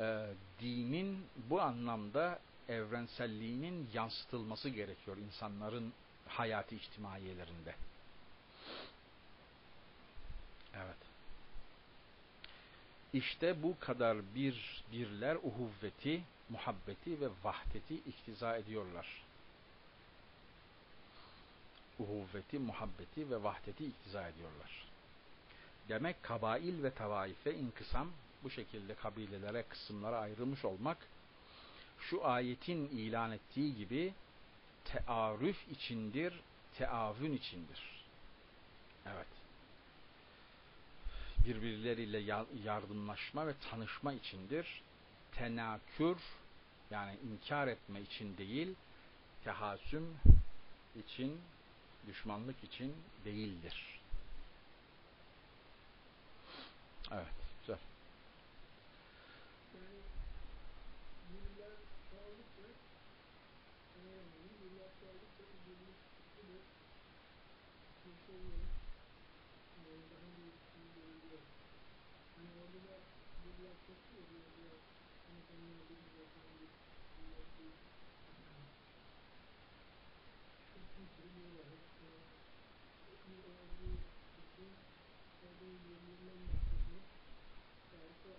e, dinin bu anlamda evrenselliğinin yansıtılması gerekiyor insanların hayatı içtimaiyelerinde. Evet. İşte bu kadar bir birler uhuvveti, muhabbeti ve vahdeti iktiza ediyorlar. Uhuvveti, muhabbeti ve vahdeti iktiza ediyorlar. Demek kabail ve tavaife inkısam bu şekilde kabilelere, kısımlara ayrılmış olmak şu ayetin ilan ettiği gibi tearüf içindir, teavün içindir. Evet. Birbirleriyle yardımlaşma ve tanışma içindir. Tenakür yani inkar etme için değil, tehasüm için düşmanlık için değildir. Evet, güzel. Yani yıllar çoğaldıkça öğrenmenin yıllar çoğaldıkça üzerine sıkıntı da bir şey yok. Yani daha bir şey görülüyor. Hani orada da yıllar çoktu ya bir yıllar hani kendine bir yıllar bir yıllar bir şu kimseyi yıllar bir olduğu için orada yıllarından bahsediyor. Tarih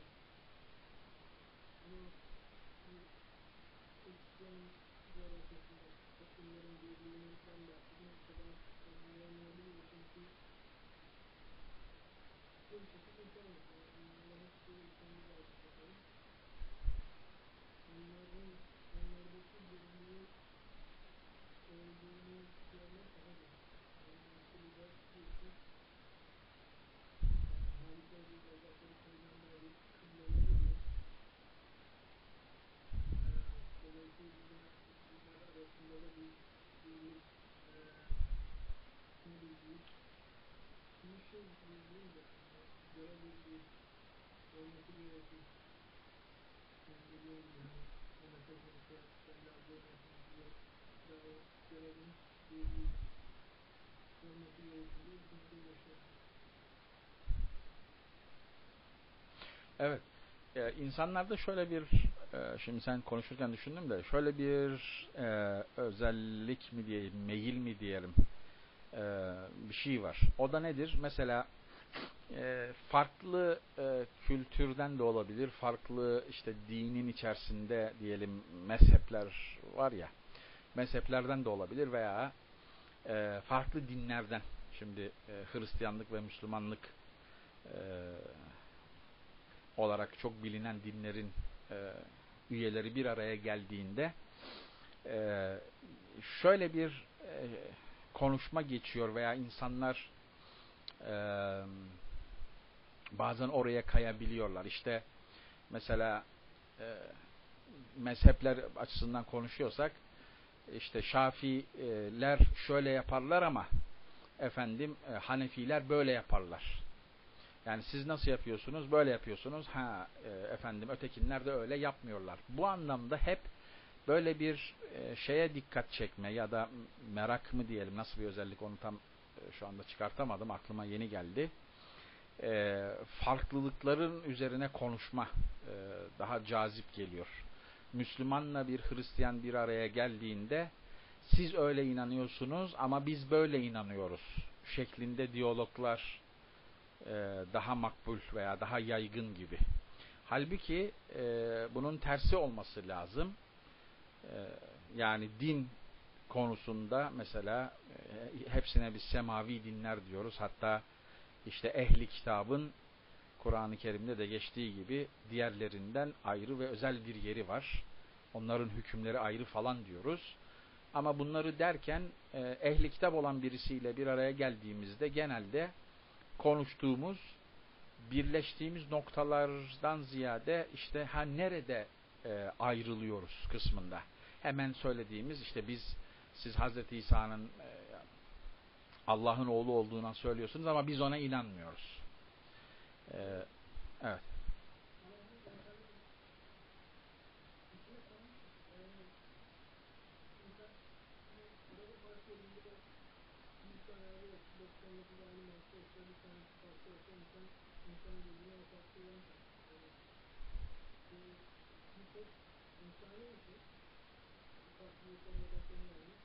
var. Evet. Ee, insanlarda şöyle bir e, şimdi sen konuşurken düşündüm de şöyle bir e, özellik mi diyelim, meyil mi diyelim e, bir şey var. O da nedir? Mesela e, farklı e, kültürden de olabilir, farklı işte dinin içerisinde diyelim mezhepler var ya, mezheplerden de olabilir veya e, farklı dinlerden. Şimdi e, Hristiyanlık ve Müslümanlık e, olarak çok bilinen dinlerin e, üyeleri bir araya geldiğinde e, şöyle bir e, konuşma geçiyor veya insanlar e, bazen oraya kayabiliyorlar. İşte mesela mezhepler açısından konuşuyorsak işte Şafiler şöyle yaparlar ama efendim Hanefiler böyle yaparlar. Yani siz nasıl yapıyorsunuz? Böyle yapıyorsunuz. Ha e, efendim ötekinler de öyle yapmıyorlar. Bu anlamda hep böyle bir e, şeye dikkat çekme ya da merak mı diyelim nasıl bir özellik onu tam e, şu anda çıkartamadım. Aklıma yeni geldi. E, farklılıkların üzerine konuşma e, daha cazip geliyor. Müslümanla bir Hristiyan bir araya geldiğinde siz öyle inanıyorsunuz ama biz böyle inanıyoruz şeklinde diyaloglar e, daha makbul veya daha yaygın gibi. Halbuki e, bunun tersi olması lazım. E, yani din konusunda mesela hepsine biz semavi dinler diyoruz. Hatta işte ehli kitabın Kur'an-ı Kerim'de de geçtiği gibi diğerlerinden ayrı ve özel bir yeri var. Onların hükümleri ayrı falan diyoruz. Ama bunları derken ehli kitap olan birisiyle bir araya geldiğimizde genelde konuştuğumuz, birleştiğimiz noktalardan ziyade işte ha nerede e, ayrılıyoruz kısmında. Hemen söylediğimiz işte biz siz Hazreti İsa'nın e, Allah'ın oğlu olduğuna söylüyorsunuz ama biz ona inanmıyoruz. E, evet. Çünkü yani işte arabanın bir sene kesinlik olsa hem nasıl değil. Acayip. Doğru düzgün operasyonu görmez. Ama işte bu ayetin bu e, doğru kullanım diye e, bizleri uyarıyor. Yani, o da inkar etmiyor ki insanın içinde öyle farklı şeylere odaklanma meyli var. Ama o meyli doğru kullanılacak.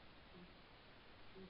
Hı hı,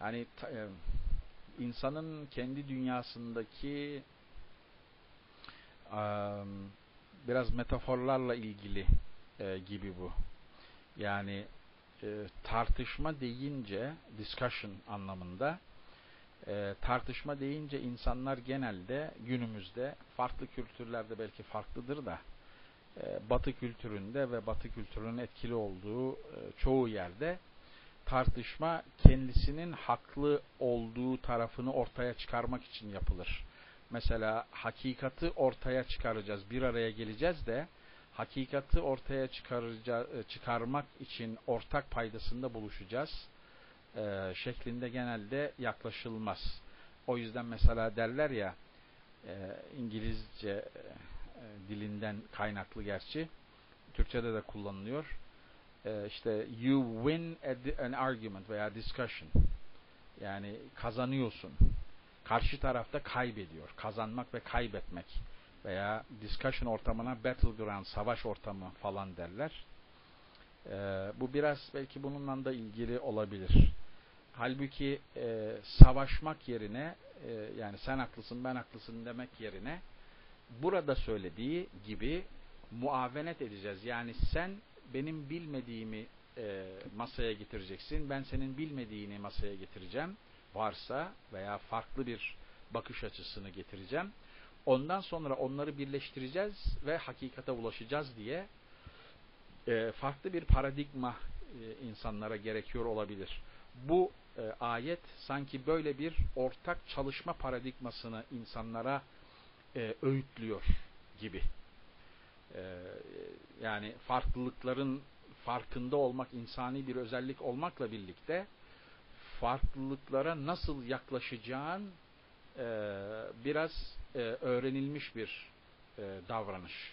yani e, insanın kendi dünyasındaki e, biraz metaforlarla ilgili e, gibi bu. Yani tartışma deyince discussion anlamında tartışma deyince insanlar genelde günümüzde farklı kültürlerde belki farklıdır da Batı kültüründe ve Batı kültürünün etkili olduğu çoğu yerde tartışma kendisinin haklı olduğu tarafını ortaya çıkarmak için yapılır. Mesela hakikati ortaya çıkaracağız, bir araya geleceğiz de hakikati ortaya çıkarmak için ortak paydasında buluşacağız e, şeklinde genelde yaklaşılmaz. O yüzden mesela derler ya e, İngilizce e, dilinden kaynaklı gerçi Türkçe'de de kullanılıyor. E, işte you win an argument veya discussion yani kazanıyorsun. Karşı tarafta kaybediyor. Kazanmak ve kaybetmek veya discussion ortamına battleground, savaş ortamı falan derler. Ee, bu biraz belki bununla da ilgili olabilir. Halbuki e, savaşmak yerine e, yani sen haklısın ben haklısın demek yerine burada söylediği gibi muavenet edeceğiz. Yani sen benim bilmediğimi e, masaya getireceksin. Ben senin bilmediğini masaya getireceğim. Varsa veya farklı bir bakış açısını getireceğim. Ondan sonra onları birleştireceğiz ve hakikate ulaşacağız diye e, farklı bir paradigma e, insanlara gerekiyor olabilir. Bu e, ayet sanki böyle bir ortak çalışma paradigmasını insanlara e, öğütlüyor gibi. E, yani farklılıkların farkında olmak insani bir özellik olmakla birlikte farklılıklara nasıl yaklaşacağın e, biraz e, öğrenilmiş bir e, davranış.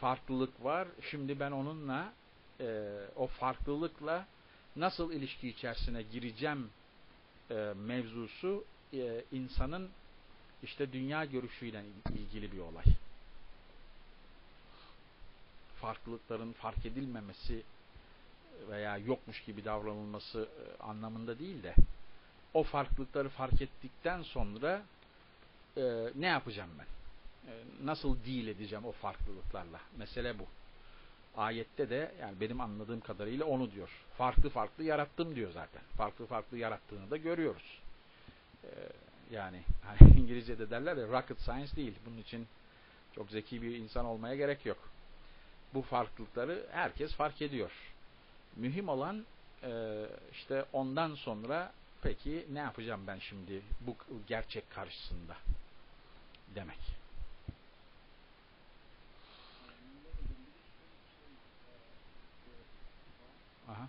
Farklılık var. Şimdi ben onunla e, o farklılıkla nasıl ilişki içerisine gireceğim e, mevzusu e, insanın işte dünya görüşüyle ilgili bir olay. Farklılıkların fark edilmemesi veya yokmuş gibi davranılması e, anlamında değil de o farklılıkları fark ettikten sonra e, ne yapacağım ben? E, nasıl deal edeceğim o farklılıklarla? Mesele bu. Ayette de yani benim anladığım kadarıyla onu diyor. Farklı farklı yarattım diyor zaten. Farklı farklı yarattığını da görüyoruz. E, yani hani İngilizce'de derler ya rocket science değil. Bunun için çok zeki bir insan olmaya gerek yok. Bu farklılıkları herkes fark ediyor. Mühim olan e, işte ondan sonra peki ne yapacağım ben şimdi bu gerçek karşısında demek. Aha.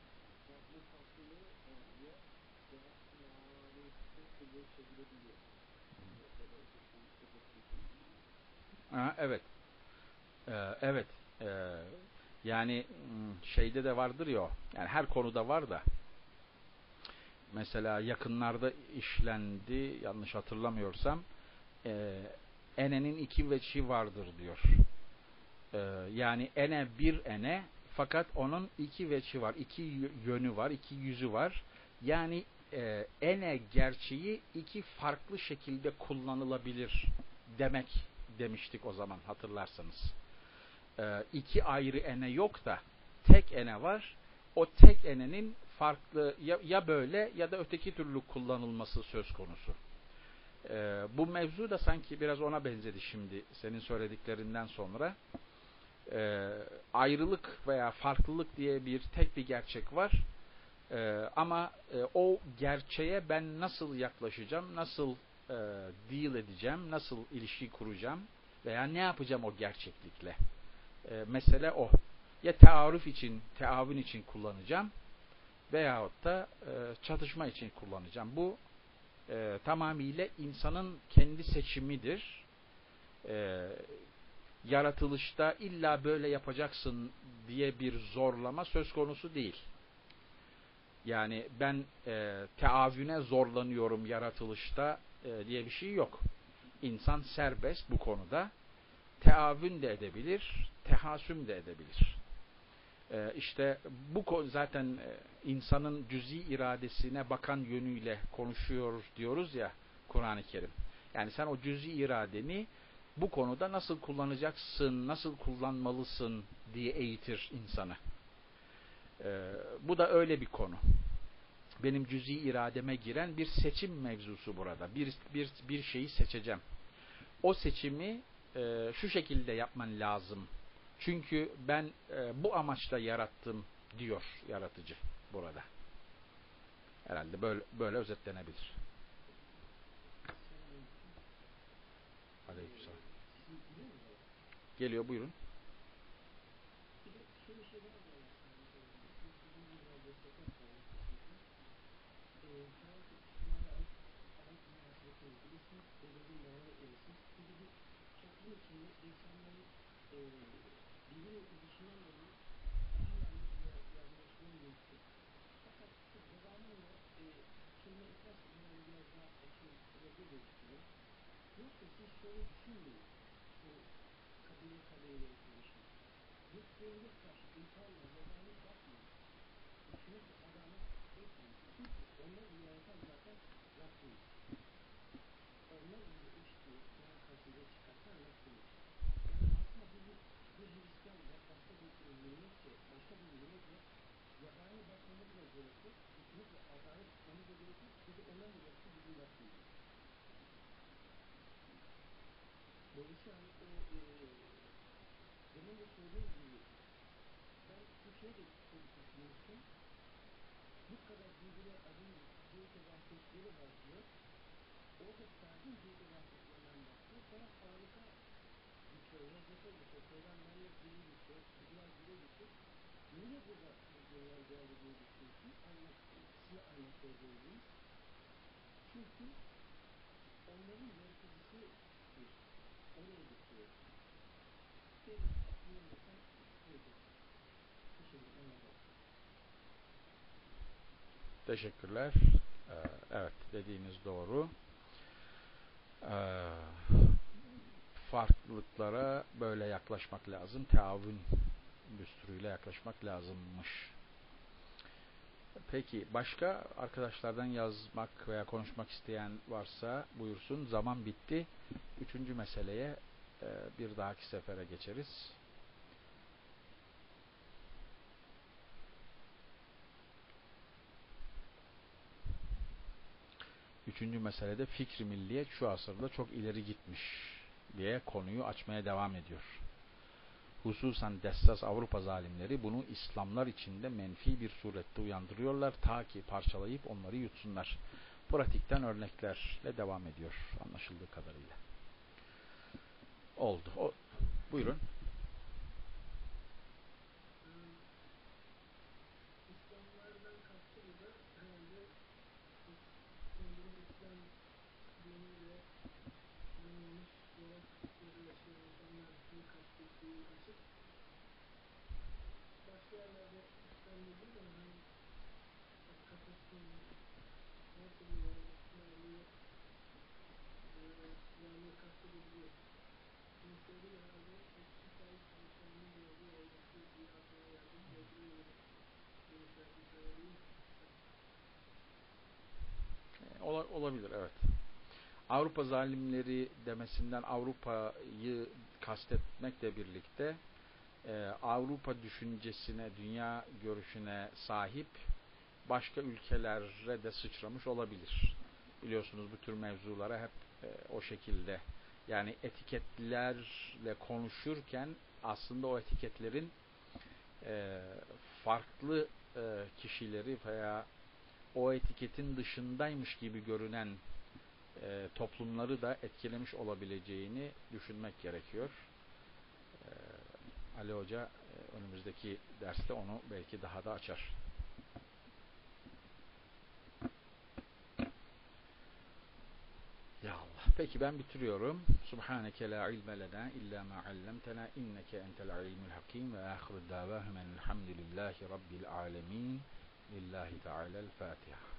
Evet. Ee, evet. Ee, yani şeyde de vardır ya yani her konuda var da mesela yakınlarda işlendi yanlış hatırlamıyorsam e, enenin iki veçi vardır diyor. Yani ene bir ene fakat onun iki veçi var, iki yönü var, iki yüzü var. Yani e, ene gerçeği iki farklı şekilde kullanılabilir demek demiştik o zaman hatırlarsanız. E, iki ayrı ene yok da tek ene var. O tek enenin farklı ya, ya böyle ya da öteki türlü kullanılması söz konusu. E, bu mevzu da sanki biraz ona benzedi şimdi senin söylediklerinden sonra. E, ayrılık veya farklılık diye bir tek bir gerçek var. E, ama e, o gerçeğe ben nasıl yaklaşacağım, nasıl e, deal edeceğim, nasıl ilişki kuracağım, Veya ne yapacağım o gerçeklikle? E, mesele o. Ya tearruf için, teavün için kullanacağım veyahut da e, çatışma için kullanacağım. Bu e, tamamıyla insanın kendi seçimidir. E, yaratılışta illa böyle yapacaksın diye bir zorlama söz konusu değil. Yani ben e, teavüne zorlanıyorum yaratılışta e, diye bir şey yok. İnsan serbest bu konuda. Teavün de edebilir, tehasüm de edebilir. E, işte bu zaten e, insanın cüzi iradesine bakan yönüyle konuşuyor diyoruz ya Kur'an-ı Kerim. Yani sen o cüzi iradeni bu konuda nasıl kullanacaksın, nasıl kullanmalısın diye eğitir insanı. Ee, bu da öyle bir konu. Benim cüzi irademe giren bir seçim mevzusu burada. Bir, bir, bir şeyi seçeceğim. O seçimi e, şu şekilde yapman lazım. Çünkü ben e, bu amaçla yarattım diyor yaratıcı burada. Herhalde böyle, böyle özetlenebilir. Geliyor buyurun. Yoksa siz. Bu kabile kabileyle konuşun. Müslümanlık karşı insanla vedalık yapmayın. Çünkü adalet. Çünkü onlar yaratan zaten Rabbimiz. Onlar bizi eşitliği veya karşıya çıkartan Rabbimiz. Yani aslında bir, bir Hristiyan da başka bir milletle, başka bir milletle yabani bakmamız da gerekir. Kesinlikle adalet tutmamız da gerekir. Çünkü onların yarısı bizim Rabbimiz. Dolayısıyla hani o e, demin de söylediğim gibi ben Türkiye'ye de çok düşünmüştüm. Bu kadar bilgiler arayınca Türkiye'de vahşetleri var diyor. Orada sahil bilgi vahşetlerinden bahsediyor. Sonra harika bir şey, lezzete bir şey, peygamberler gibi bir şey, kızlar gibi bir şey. Niye burada videolar geldi diye düşünüyorsun? Anlat, size anlatacağız. Çünkü onların yaratıcısı bir oraya getiriyor. Teşekkürler. Ee, evet dediğiniz doğru. Ee, farklılıklara böyle yaklaşmak lazım. Teavün düsturuyla yaklaşmak lazımmış. Peki başka arkadaşlardan yazmak veya konuşmak isteyen varsa buyursun. Zaman bitti. Üçüncü meseleye bir dahaki sefere geçeriz. Üçüncü meselede fikri milliyet şu asırda çok ileri gitmiş diye konuyu açmaya devam ediyor. Hususan dessas Avrupa zalimleri bunu İslamlar içinde menfi bir surette uyandırıyorlar ta ki parçalayıp onları yutsunlar. Pratikten örneklerle devam ediyor anlaşıldığı kadarıyla. Oldu. O, buyurun. İslamlardan kastı Ola, olabilir evet. Avrupa zalimleri demesinden Avrupa'yı kastetmekle birlikte e, Avrupa düşüncesine, dünya görüşüne sahip başka ülkelere de sıçramış olabilir. Biliyorsunuz bu tür mevzulara hep e, o şekilde yani etiketlerle konuşurken aslında o etiketlerin e, farklı e, kişileri veya o etiketin dışındaymış gibi görünen e, toplumları da etkilemiş olabileceğini düşünmek gerekiyor. E, Ali Hoca e, önümüzdeki derste onu belki daha da açar. Ya Allah. Peki ben bitiriyorum. Subhaneke la ilme lena illa ma allamtena inneke entel alimul hakim ve ahiru davahum elhamdülillahi rabbil alemin. Lillahi Teala'l Fatiha.